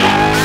Yeah!